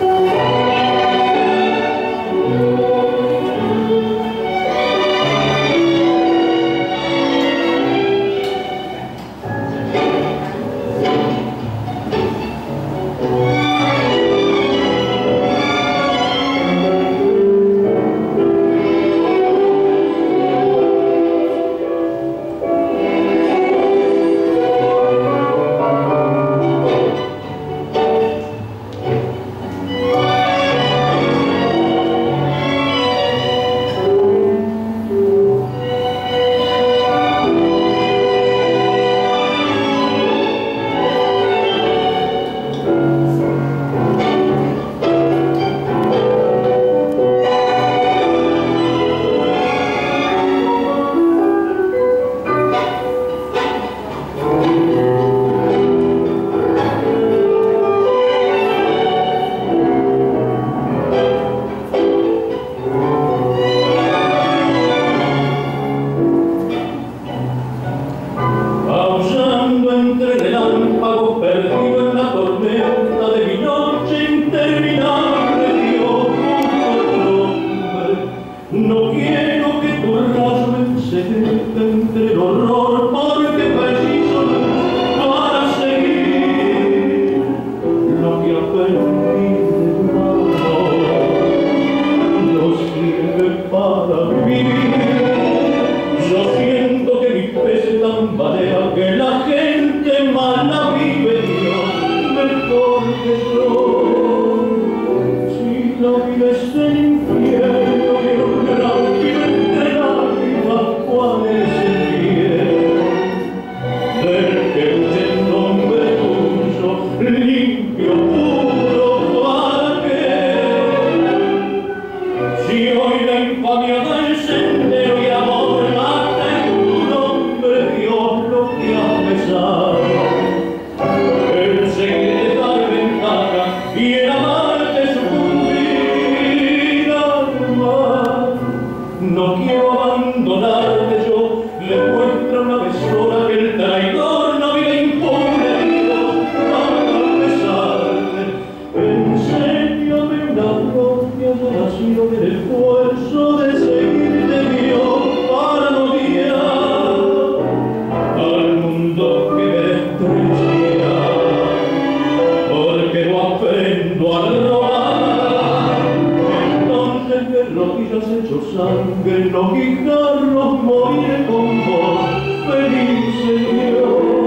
Música 맞아요. abandonado. hecho sangre, los guijarros moriré con vos, feliz Señor.